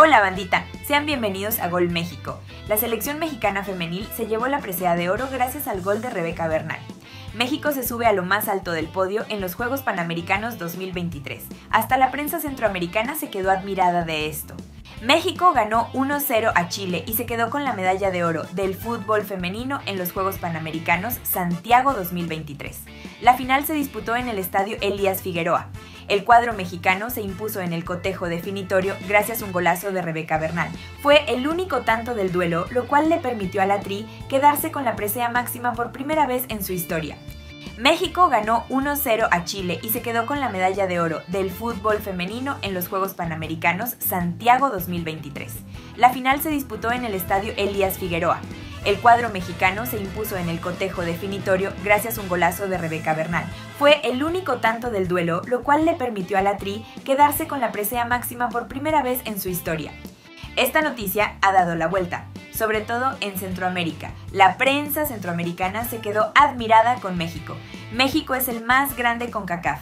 Hola bandita, sean bienvenidos a Gol México. La selección mexicana femenil se llevó la presea de oro gracias al gol de Rebeca Bernal. México se sube a lo más alto del podio en los Juegos Panamericanos 2023. Hasta la prensa centroamericana se quedó admirada de esto. México ganó 1-0 a Chile y se quedó con la medalla de oro del fútbol femenino en los Juegos Panamericanos Santiago 2023. La final se disputó en el estadio Elías Figueroa. El cuadro mexicano se impuso en el cotejo definitorio gracias a un golazo de Rebeca Bernal. Fue el único tanto del duelo, lo cual le permitió a la Tri quedarse con la presea máxima por primera vez en su historia. México ganó 1-0 a Chile y se quedó con la medalla de oro del fútbol femenino en los Juegos Panamericanos Santiago 2023. La final se disputó en el estadio Elías Figueroa. El cuadro mexicano se impuso en el cotejo definitorio gracias a un golazo de Rebeca Bernal. Fue el único tanto del duelo, lo cual le permitió a la Tri quedarse con la presea máxima por primera vez en su historia. Esta noticia ha dado la vuelta, sobre todo en Centroamérica. La prensa centroamericana se quedó admirada con México. México es el más grande con CACAF.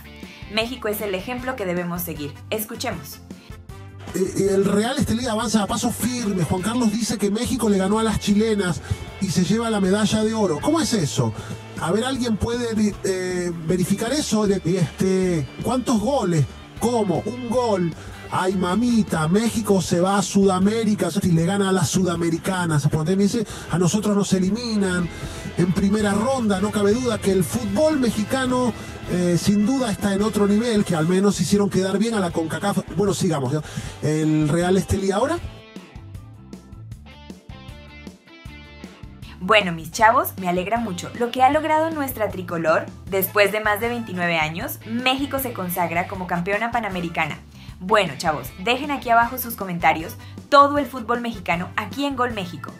México es el ejemplo que debemos seguir. Escuchemos. El Real Estelí avanza a paso firme. Juan Carlos dice que México le ganó a las chilenas y se lleva la medalla de oro. ¿Cómo es eso? A ver, ¿alguien puede eh, verificar eso? Este, ¿Cuántos goles? ¿Cómo? Un gol. Ay, mamita, México se va a Sudamérica y le gana a las sudamericanas. dice, a nosotros nos eliminan en primera ronda. No cabe duda que el fútbol mexicano eh, sin duda está en otro nivel, que al menos hicieron quedar bien a la CONCACAF. Bueno, sigamos. ¿El Real Estelí ahora? Bueno, mis chavos, me alegra mucho lo que ha logrado nuestra tricolor. Después de más de 29 años, México se consagra como campeona panamericana. Bueno, chavos, dejen aquí abajo sus comentarios todo el fútbol mexicano aquí en Gol México.